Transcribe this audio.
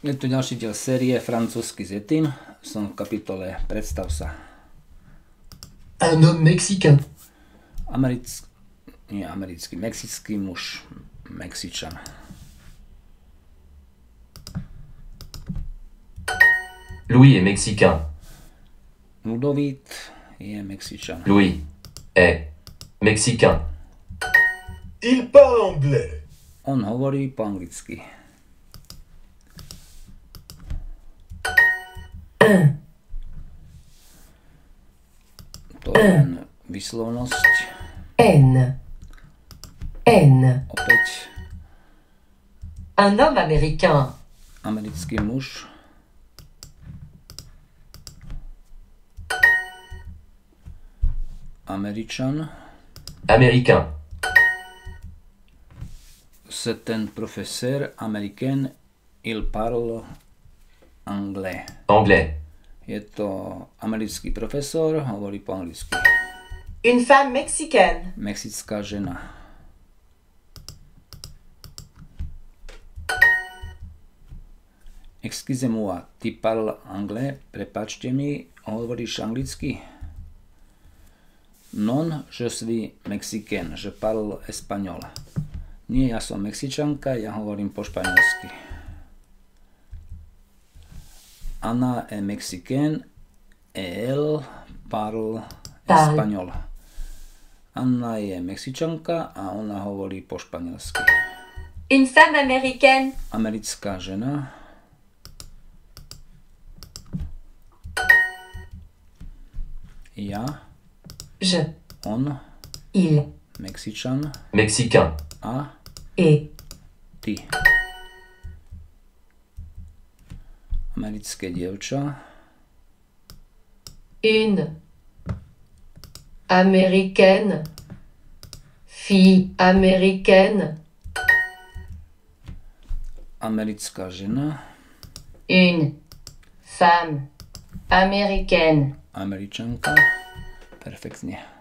Je tu ďalší diel série Francúzsky s Yetim. Som v kapitole Predstav sa. Un homme mexicain. Americk... Nie americký, mexický muž. Mexičan. Louis est mexicain. Ludovít je Mexičan. Louis est mexicain. Il parle anglais. On hovorí po anglicky. To je len vyslovnosť. N. N. Opäť Un homme américain. americký muž. Američan. Américain. C'est un professeur américain. Il parle anglais. Anglais. Je to americký profesor, hovorí po anglicky. Une femme mexicaine. Mexická žena. Excusez-moi, ty parles anglais? Prepačte mi, hovoríš anglicky? Non, je suis mexicain, je parle espagnol. Nie, ja som Mexičanka, ja hovorím po španielsky. Ana est mexicaine et elle parle espagnol. Anna je Mexičanka a ona hovorí po španielsky. Une femme américaine. Americká žena. Ja, Je. on, Il. Mexičan Mexicain. a Et. ty. Americké dievča. Une. Américaine. Fille américaine. Americká žena. Une. Femme. Américaine. Američanka. Perfektne.